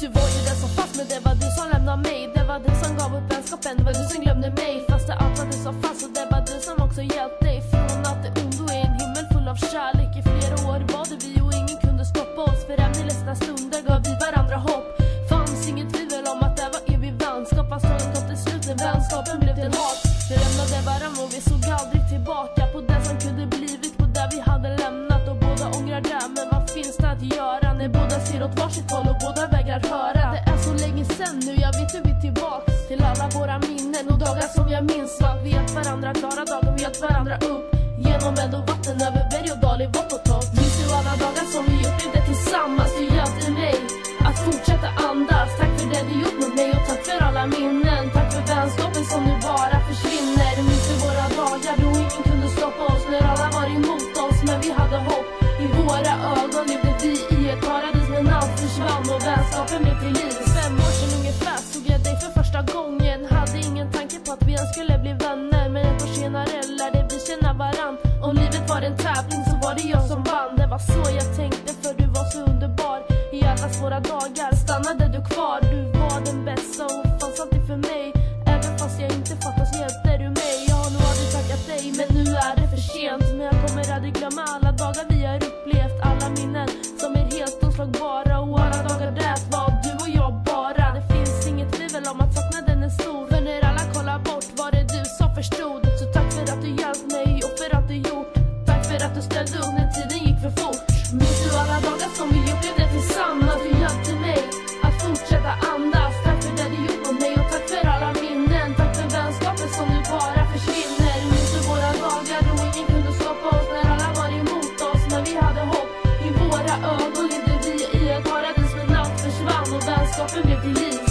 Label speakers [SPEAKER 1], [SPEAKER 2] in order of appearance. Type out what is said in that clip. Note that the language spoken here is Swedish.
[SPEAKER 1] Du var ju den som fanns men det var du som lämnade mig. Det var du som gav upp vänskapen, det var du som glömde mig. Fast det allt var du som fanns och det var du som också hjälpte dig. Från att det ondo är en himmel full av kärlek I flera år var det vi och ingen kunde stoppa oss. För även i ledsna stunder gav vi varandra hopp. Fanns inget tvivel om att det var evig vänskap. Fast dagen kom till slut när vänskapen blev till hat. Vi lämnade varandra och vi såg aldrig tillbaka På det som kunde bli. När ser åt varsitt håll och båda vägrar höra. Det är så länge sen nu, jag vet hur vi är tillbaks. Till alla våra minnen och dagar som jag minns. Svagt Vi hjälpt varandra klara dagen, vi hjälpt varandra upp. Genom eld och vatten, över berg och dal, i vått och torrt. Minns du alla dagar som vi upplevde tillsammans? Du hjälpte mig att fortsätta andas. Tack för det du gjort mot mig och tack för alla minnen. I alla svåra Toppen blev till